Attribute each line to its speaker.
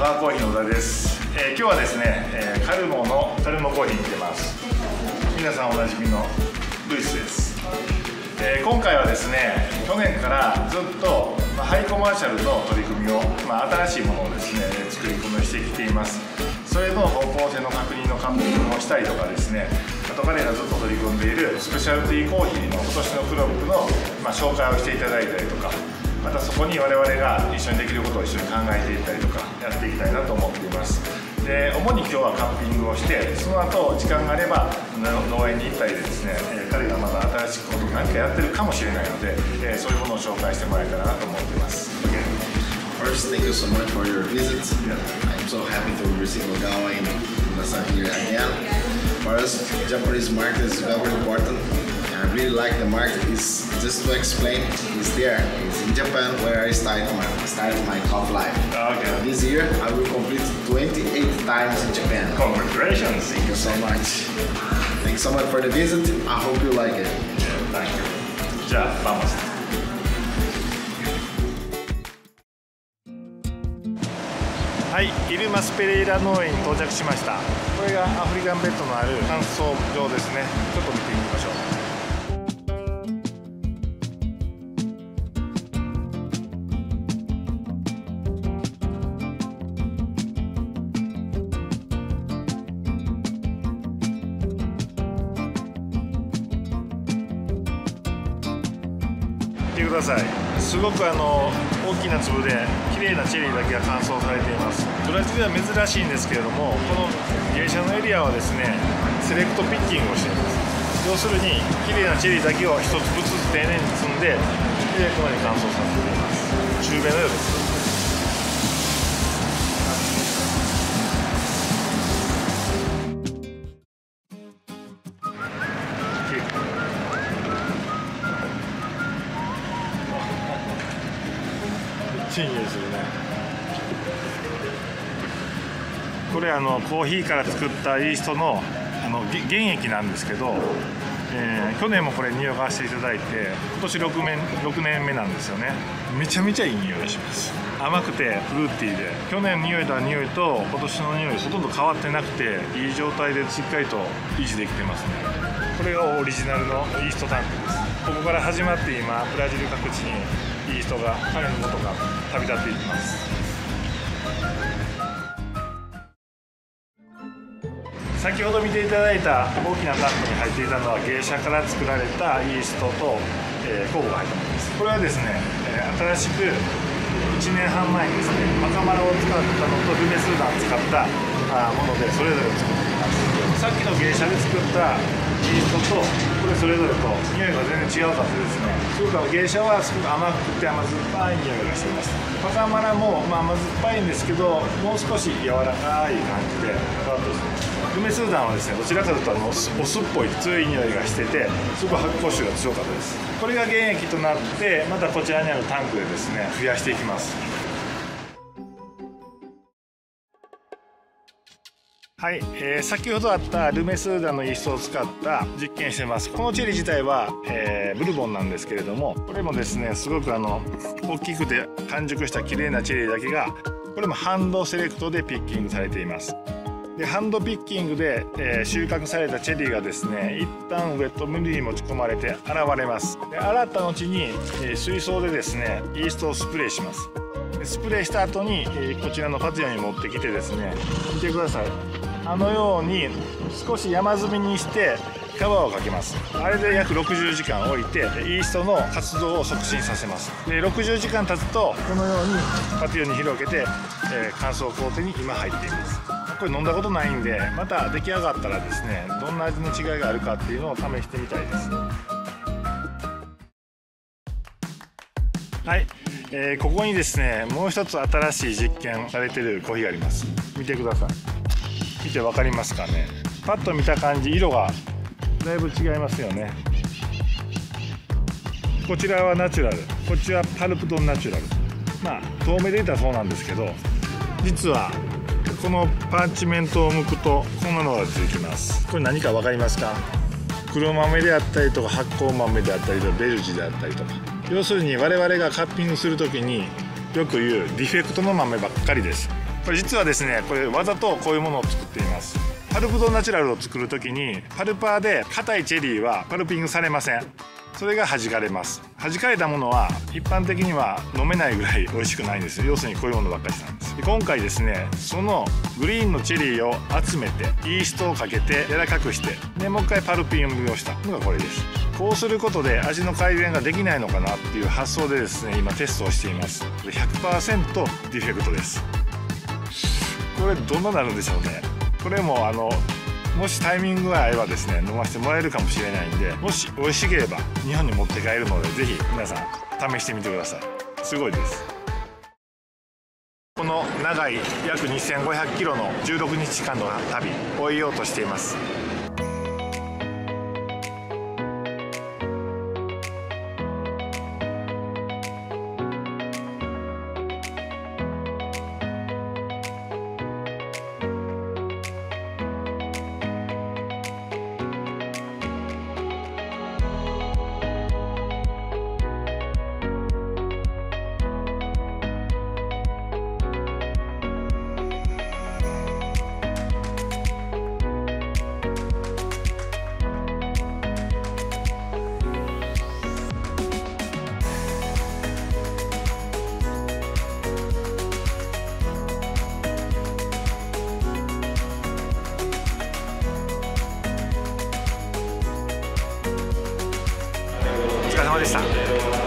Speaker 1: 川コーヒーの小田です、えー、今日はですね、えー、カルモのカルモコーヒーに来てます。皆さんおなじみのルイスです、えー、今回はですね去年からずっと、まあ、ハイコマーシャルの取り組みを、まあ、新しいものをですね作り込みしてきています。それの方向性の確認のカンペをしたりとかですねあと彼らずっと取り組んでいるスペシャルティーコーヒーの今年のクロップの、まあ、紹介をしていただいたりとかまたそこに我々が一緒にできることを一緒に考えていったりとかやっていきたいなと思っていますで主に今日はカッピングをしてその後時間があれば農園に行ったりでですね彼がまだ新しいこと何かやってるかもしれないのでそういうものを紹介してもらえたらなと思っています
Speaker 2: First, thank you so much for your visit. I'm so happy to receive Ogawa in Minasan here again. For us, Japanese market is very important really like the market. Is just to explain, it's there. It's in Japan where I started my started my top life.
Speaker 1: Okay.
Speaker 2: This year I will complete 28 times in Japan.
Speaker 1: Congratulations!
Speaker 2: Thank you so much. Thanks so much for the visit. I hope you like it.
Speaker 1: Yeah, thank you. じゃあ、vamos. はい、イルマスペレイラ農園に到着しましたこれがアフリカンベッドのある乾燥場ですねちょっと見てみましょう てください。すごくあの大きな粒で綺麗なチェリーだけが乾燥されています。ブラジルでは珍しいんですけれどもこの芸者のエリアはですねセレクトピッキングをしています。要するに綺麗なチェリーだけを1つずつ丁寧に積んででこのように乾燥させています。中米のようです。ちい匂いするね。これあのコーヒーから作ったイーストのあの原液なんですけど、えー、去年もこれ匂わせていただいて今年 6, 年6年目なんですよね。めちゃめちゃいい匂いがします。甘くてフルーティーで。去年匂いた匂いと今年の匂いほとんど変わってなくていい状態でしっかりと維持できてますね。これがオリジナルのイーストタンクですここから始まって今ブラジル各地にいい人が彼の元が旅立っていきます。先ほど見ていただいた大きなタンクに入っていたのは芸者から作られたイーストと、えー、酵母が入ったものです。これはですね、えー、新しく1年半前にですねマカマラを使ったのとルメスーダンを使ったものでそれぞれ作っています。さっきの芸者で作ったイーストとこれそれぞれと匂いが全然違うかってですね。すごく芸者はすごく甘くて甘酸っぱい匂いがしていますパカマラも、まあ、甘酸っぱいんですけどもう少し柔らかい感じでふわっと梅スーダンはです。ねどちらかというとあのお酢っぽい強い匂いがしててすごく発酵臭が強かったです。これが原液となってまたこちらにあるタンクでですね増やしていきます。はい、えー、先ほどあったルメスーダのイーストを使った実験してます。このチェリー自体は、えー、ブルボンなんですけれどもこれもですねすごくあの大きくて完熟した綺麗なチェリーだけがこれもハンドセレクトでピッキングされています。でハンドピッキングで、えー、収穫されたチェリーがですね一旦ウェットムリに持ち込まれて洗われます。で洗った後に、え水槽でですねイーストをスプレーします。スプレーした後に、えこちらのパティオに持ってきてですね見てください。あのように少し山積みにして皮をかけます。あれで約60時間置いてイーストの活動を促進させます。で60時間経つとこのようにパティオに広げて、え、乾燥工程に今入っています。これ飲んだことないんでまた出来上がったらですねどんな味の違いがあるかっていうのを試してみたいです。はい、えー、ここにですねもう一つ新しい実験されてるコーヒーがあります。見てください。見て分かりますかね。パッと見た感じ色がだいぶ違いますよね。こちらはナチュラル。こっちはパルプドンナチュラル。まあ遠目で言ったらそうなんですけど実はこのパンチメントを剥くとこんなのが出てきます。これ何か分かりますか？黒豆であったりとか発酵豆であったりとかベルジであったりとか。要するに我々がカッピングする時によく言うディフェクトの豆ばっかりです。これ実はですねこれわざとこういうものを作っています。パルプドナチュラルを作る時にパルパーで硬いチェリーはパルピングされません。それが弾かれます。弾かれたものは一般的には飲めないぐらい美味しくないんです。要するにこういうものばっかりなんです。で今回ですねそのグリーンのチェリーを集めてイーストをかけて柔らかくしてでもう一回パルピングをした。のがこれです。こうすることで味の改善ができないのかなっていう発想でですね今テストをしています。で100%ディフェクトです。これどんななるんでしょうね。これもあのもしタイミングが合えばですね飲ませてもらえるかもしれないんでもし美味しければ日本に持って帰るのでぜひ皆さん試してみてください。すごいです。この長い約2500キロの16日間の旅終えようとしています。でした。